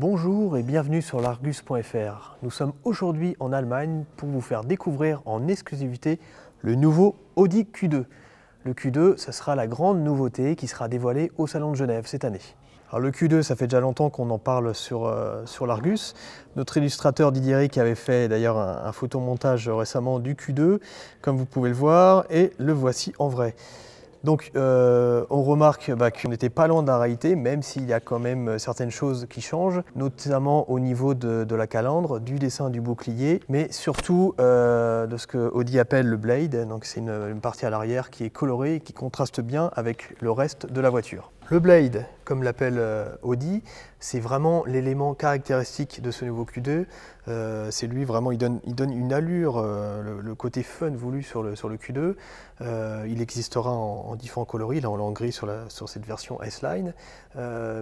Bonjour et bienvenue sur l'Argus.fr. Nous sommes aujourd'hui en Allemagne pour vous faire découvrir en exclusivité le nouveau Audi Q2. Le Q2, ce sera la grande nouveauté qui sera dévoilée au Salon de Genève cette année. Alors le Q2, ça fait déjà longtemps qu'on en parle sur, euh, sur l'Argus. Notre illustrateur Didier Rick avait fait d'ailleurs un, un photomontage récemment du Q2, comme vous pouvez le voir, et le voici en vrai. Donc euh, on remarque bah, qu'on n'était pas loin de la réalité, même s'il y a quand même euh, certaines choses qui changent, notamment au niveau de, la calandre, du dessin du bouclier, mais surtout euh, de ce que Audi appelle le blade. Donc c'est une partie à l'arrière qui est colorée et qui contraste bien avec le reste de la voiture. Le Blade, comme l'appelle euh, Audi, c'est vraiment l'élément caractéristique de ce nouveau Q2. Euh, c'est lui vraiment, il donne, une allure, euh, le, côté fun voulu sur le, sur le Q2. il existera en, différents coloris, là on l'a en gris sur, sur cette version S-Line.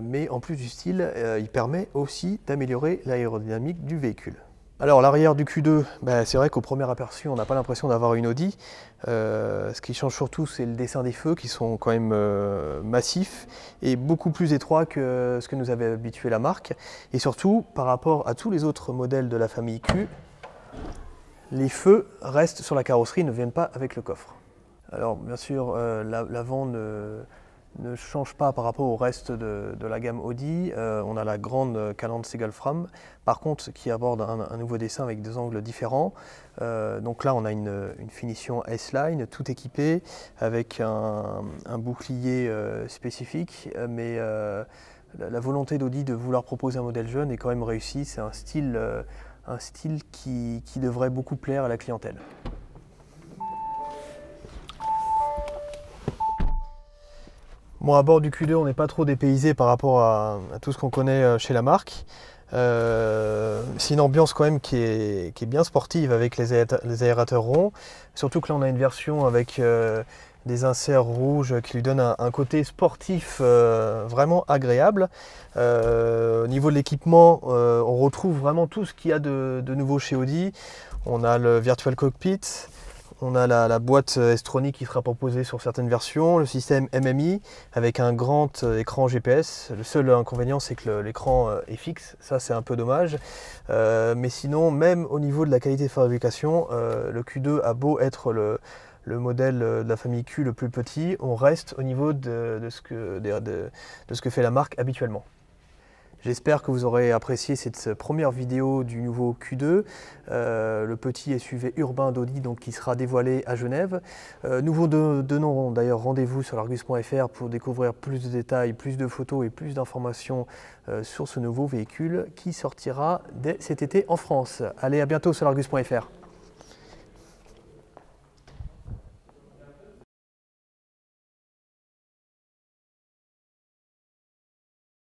mais en plus du style, il permet aussi d'améliorer l'aérodynamique du véhicule. Alors l'arrière du Q2, ben, c'est vrai qu'au premier aperçu, on n'a pas l'impression d'avoir une Audi. Euh, ce qui change surtout, c'est le dessin des feux qui sont quand même euh, massifs et beaucoup plus étroits que ce que nous avait habitué la marque. Et surtout, par rapport à tous les autres modèles de la famille Q, les feux restent sur la carrosserie, ne viennent pas avec le coffre. Alors bien sûr, euh, l'avant ne ne change pas par rapport au reste de, la gamme Audi. Euh, on a la grande calandre Segelfram, par contre, qui aborde un, nouveau dessin avec des angles différents. Euh, donc là, on a une, finition S-Line, tout équipé, avec un, bouclier euh, spécifique, mais la, volonté d'Audi de vouloir proposer un modèle jeune est quand même réussie. C'est un style qui devrait beaucoup plaire à la clientèle. Bon, à bord du Q2, on n'est pas trop dépaysé par rapport à, tout ce qu'on connaît euh, chez la marque. Euh, c'est une ambiance quand même qui est, bien sportive avec les, aérateurs ronds. Surtout que là, on a une version avec euh, des inserts rouges qui lui donnent un, côté sportif vraiment agréable. au niveau de l'équipement, on retrouve vraiment tout ce qu'il y a de, de nouveau chez Audi. On a le Virtual Cockpit, on a la, boîte S-Tronic qui sera proposée sur certaines versions, le système MMI avec un grand euh, écran GPS. Le seul inconvénient c'est que l'écran euh, est fixe, ça c'est un peu dommage. Euh, mais sinon, même au niveau de la qualité de fabrication, le Q2 a beau être le, modèle de la famille Q le plus petit, on reste au niveau de ce que fait la marque habituellement. J'espère que vous aurez apprécié cette première vidéo du nouveau Q2, euh, le petit SUV urbain d'Audi qui sera dévoilé à Genève. Euh, nous vous donnons d'ailleurs rendez-vous sur l'argus.fr pour découvrir plus de détails, plus de photos et plus d'informations euh, sur ce nouveau véhicule qui sortira dès cet été en France. Allez, à bientôt sur l'argus.fr.